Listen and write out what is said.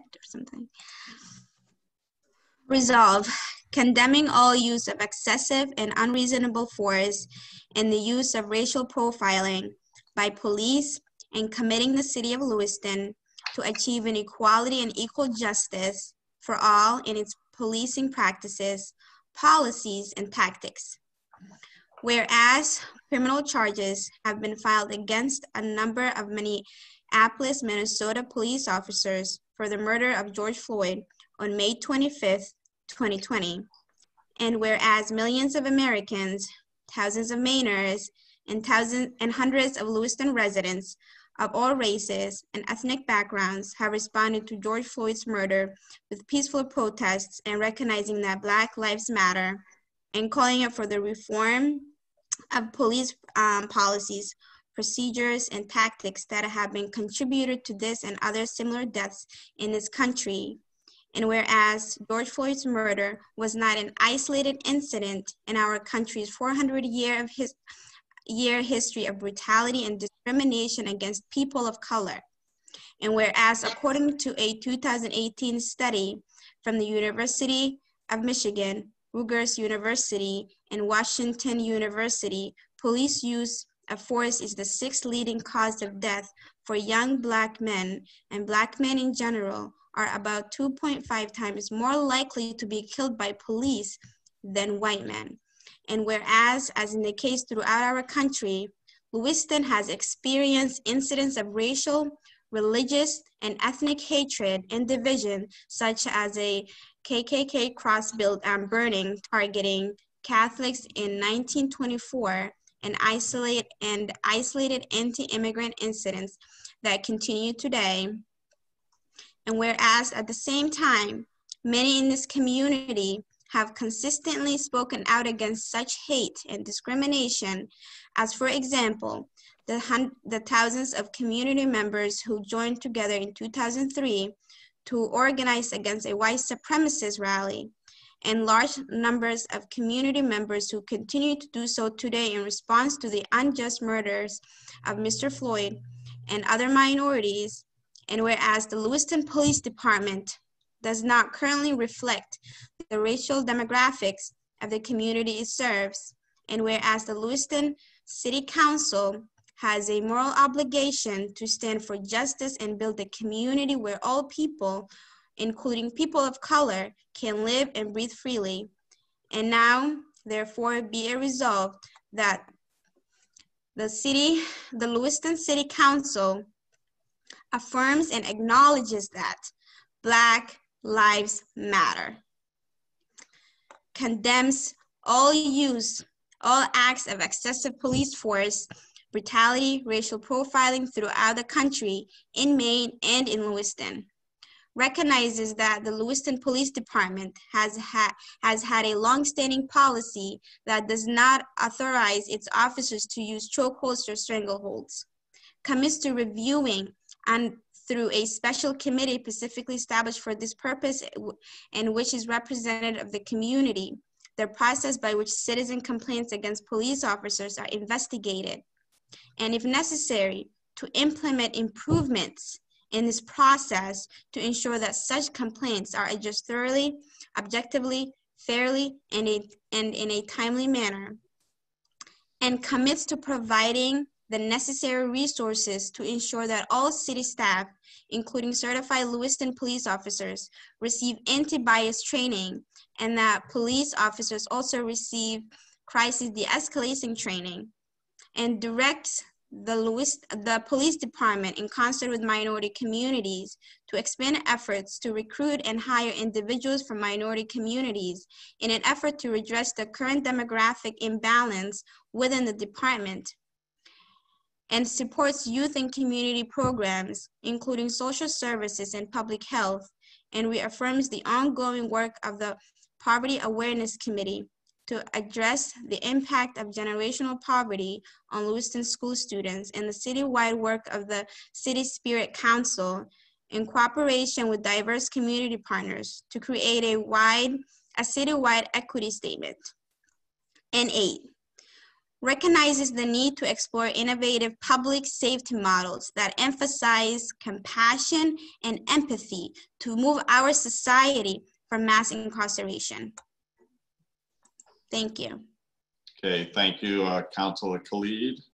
or something. Resolve, condemning all use of excessive and unreasonable force and the use of racial profiling by police and committing the city of Lewiston to achieve an equality and equal justice for all in its policing practices, policies, and tactics. Whereas criminal charges have been filed against a number of Minneapolis, Minnesota police officers for the murder of George Floyd on May 25th, 2020. And whereas millions of Americans, thousands of Mainers, and thousands and hundreds of Lewiston residents of all races and ethnic backgrounds have responded to George Floyd's murder with peaceful protests and recognizing that Black Lives Matter and calling it for the reform of police um, policies, procedures, and tactics that have been contributed to this and other similar deaths in this country. And whereas George Floyd's murder was not an isolated incident in our country's 400 year of his, year history of brutality and discrimination against people of color. And whereas according to a 2018 study from the University of Michigan, Rutgers University, and Washington University, police use of force is the sixth leading cause of death for young black men, and black men in general are about 2.5 times more likely to be killed by police than white men. And whereas, as in the case throughout our country, Lewiston has experienced incidents of racial, religious, and ethnic hatred and division, such as a KKK cross build and um, burning targeting Catholics in 1924 and isolate and isolated anti-immigrant incidents that continue today. And whereas at the same time, many in this community have consistently spoken out against such hate and discrimination, as for example, the, the thousands of community members who joined together in 2003 to organize against a white supremacist rally, and large numbers of community members who continue to do so today in response to the unjust murders of Mr. Floyd and other minorities, and whereas the Lewiston Police Department does not currently reflect the racial demographics of the community it serves, and whereas the Lewiston City Council has a moral obligation to stand for justice and build a community where all people, including people of color, can live and breathe freely. And now, therefore, be it resolved that the city, the Lewiston City Council affirms and acknowledges that Black Lives Matter condemns all use, all acts of excessive police force, brutality, racial profiling throughout the country, in Maine and in Lewiston. Recognizes that the Lewiston Police Department has, ha has had a long-standing policy that does not authorize its officers to use chokeholds or strangleholds. Commits to reviewing and through a special committee specifically established for this purpose and which is representative of the community, the process by which citizen complaints against police officers are investigated, and if necessary, to implement improvements in this process to ensure that such complaints are addressed thoroughly, objectively, fairly, and, a, and in a timely manner, and commits to providing the necessary resources to ensure that all city staff, including certified Lewiston police officers, receive anti-bias training and that police officers also receive crisis de-escalation training and directs the, Lewis, the police department in concert with minority communities to expand efforts to recruit and hire individuals from minority communities in an effort to redress the current demographic imbalance within the department and supports youth and community programs, including social services and public health, and reaffirms the ongoing work of the Poverty Awareness Committee to address the impact of generational poverty on Lewiston school students and the citywide work of the City Spirit Council in cooperation with diverse community partners to create a wide, a citywide equity statement. And eight, recognizes the need to explore innovative public safety models that emphasize compassion and empathy to move our society from mass incarceration. Thank you. Okay, thank you, uh, Councilor Khalid.